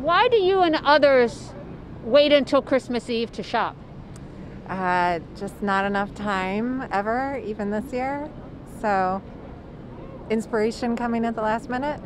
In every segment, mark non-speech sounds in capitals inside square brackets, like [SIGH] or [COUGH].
Why do you and others wait until Christmas Eve to shop? Uh, just not enough time ever, even this year. So, inspiration coming at the last minute.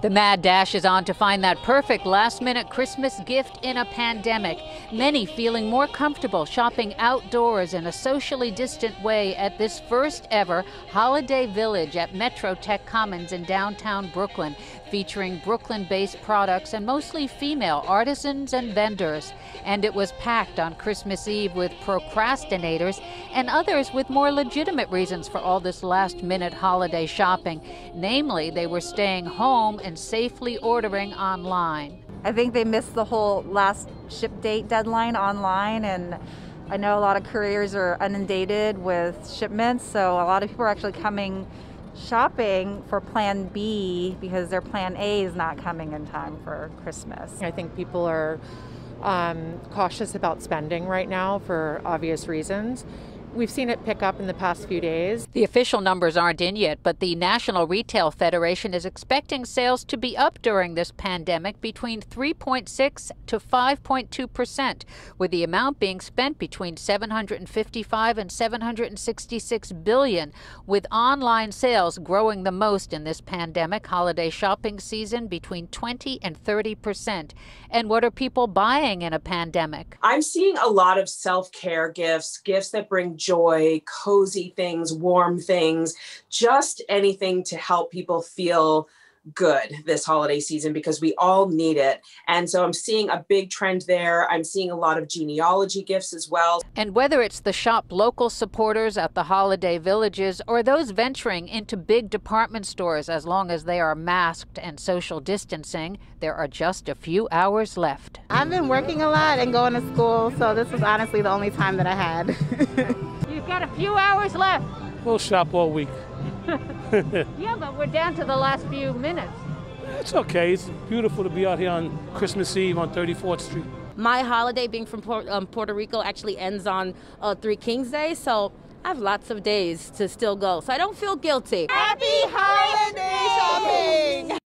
The mad dash is on to find that perfect last minute Christmas gift in a pandemic. Many feeling more comfortable shopping outdoors in a socially distant way at this first ever holiday village at Metro Tech Commons in downtown Brooklyn, featuring Brooklyn based products and mostly female artisans and vendors. And it was packed on Christmas Eve with procrastinators and others with more legitimate reasons for all this last minute holiday shopping. Namely, they were staying home and safely ordering online. I think they missed the whole last ship date deadline online and I know a lot of couriers are inundated with shipments, so a lot of people are actually coming shopping for plan B because their plan A is not coming in time for Christmas. I think people are um, cautious about spending right now for obvious reasons. We've seen it pick up in the past few days. The official numbers aren't in yet, but the National Retail Federation is expecting sales to be up during this pandemic between 3.6 to 5.2 percent, with the amount being spent between 755 and 766 billion, with online sales growing the most in this pandemic holiday shopping season between 20 and 30 percent. And what are people buying in a pandemic? I'm seeing a lot of self-care gifts, gifts that bring joy, cozy things, warm things, just anything to help people feel good this holiday season because we all need it. And so I'm seeing a big trend there. I'm seeing a lot of genealogy gifts as well. And whether it's the shop local supporters at the holiday villages or those venturing into big department stores as long as they are masked and social distancing, there are just a few hours left. I've been working a lot and going to school, so this was honestly the only time that I had. [LAUGHS] You've got a few hours left. We'll shop all week. [LAUGHS] yeah, but we're down to the last few minutes. It's okay. It's beautiful to be out here on Christmas Eve on 34th Street. My holiday, being from um, Puerto Rico, actually ends on uh, Three Kings Day, so I have lots of days to still go. So I don't feel guilty. Happy holiday shopping!